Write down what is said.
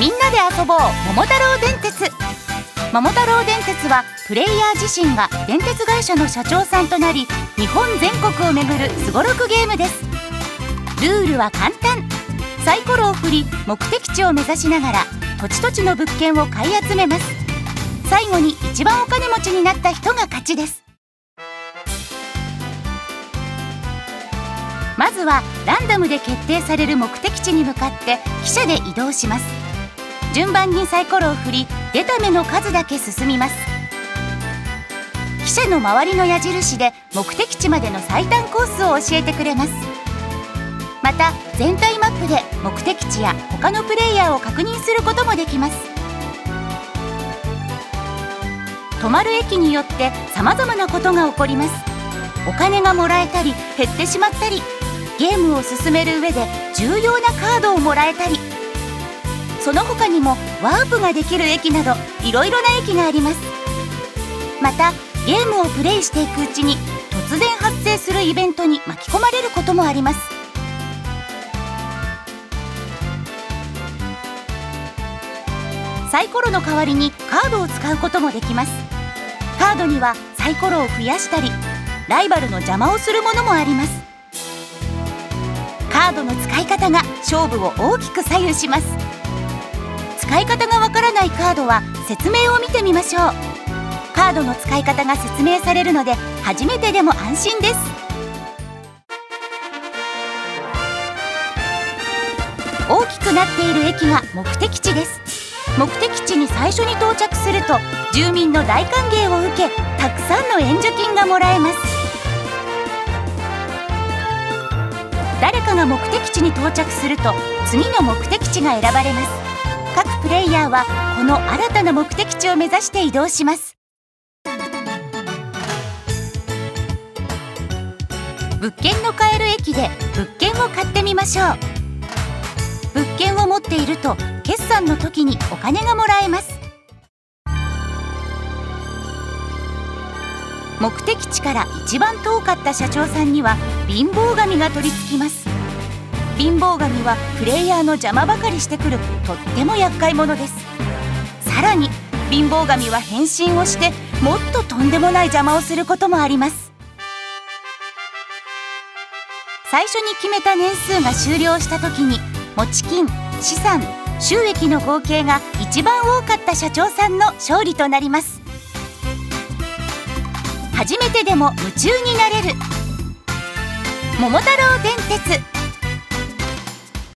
みんなで遊ぼう桃太郎電鉄。桃太郎電鉄はプレイヤー自身が電鉄会社の社長さんとなり日本全国を巡るすごろくゲームです。ルールは簡単。サイコロを振り目的地を目指しながら土地土地の物件を買い集めます。最後に一番お金持ちになった人が勝ちです。まずはランダムで決定される目的地に向かって汽車で移動します。順番にサイコロを振り出た目の数だけ進みます。汽車の周りの矢印で目的地までの最短コースを教えてくれます。また全体マップで目的地や他のプレイヤーを確認することもできます。止まる駅によって様々なことが起こります。お金がもらえたり減ってしまったりゲームを進める上で重要なカードをもらえたり。その他にもワープができる駅などいろいろな駅があります。またゲームをプレイしていくうちに突然発生するイベントに巻き込まれることもあります。サイコロの代わりにカードを使うこともできます。カードにはサイコロを増やしたりライバルの邪魔をするものもあります。カードの使い方が勝負を大きく左右します。使い方がわからないカードは説明を見てみましょう。カードの使い方が説明されるので初めてでも安心です。大きくなっている駅が目的地です。目的地に最初に到着すると住民の大歓迎を受けたくさんの援助金がもらえます。誰かが目的地に到着すると次の目的地が選ばれます。各プレイヤーはこの新たな目的地を目指して移動します。物件の買える駅で物件を買ってみましょう。物件を持っていると決算の時にお金がもらえます。目的地から一番遠かった社長さんには貧乏神が取り付きます。貧乏神はプレイヤーの邪魔ばかりしてくるとっても厄介者です。さらに貧乏神は変身をしてもっととんでもない邪魔をすることもあります。最初に決めた年数が終了した時に持ち金資産収益の合計が一番多かった社長さんの勝利となります。初めてでも夢中になれる。桃太郎電鉄。